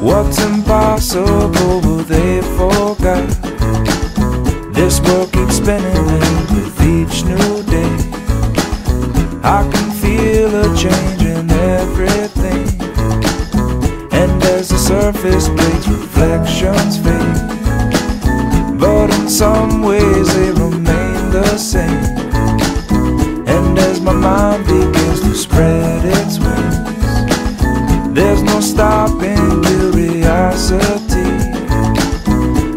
What's impossible, well, they forgot. This world keeps spinning with each new day. I can feel a change in everything. And as the surface breaks, reflections fade. But in some ways, they remain the same. And as my mind begins to spread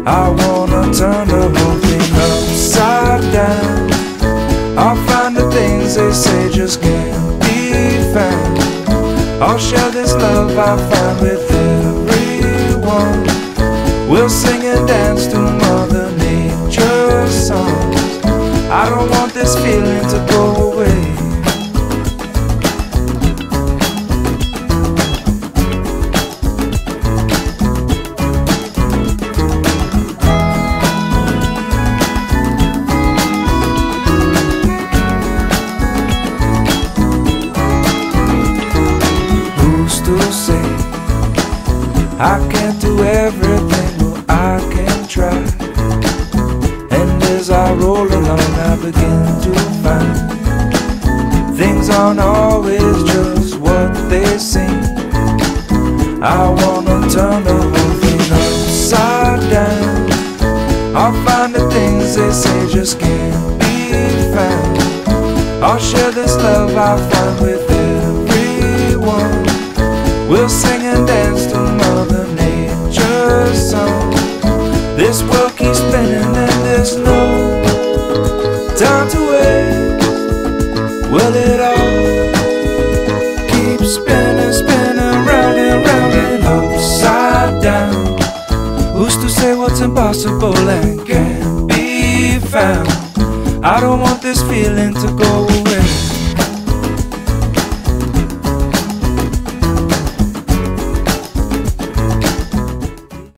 I wanna turn the whole thing upside down. I'll find the things they say just can't be found. I'll share this love I find with everyone. We'll sing and dance to I can't do everything? but I can try. And as I roll along, I begin to find things aren't always just what they seem. I wanna turn the whole thing upside down. I'll find the things they say just can't be found. I'll share this love I find with everyone. We'll sing no time to waste. Well, it all keeps spinning, spinning, round and round and upside down. Who's to say what's impossible and can't be found? I don't want this feeling to go away.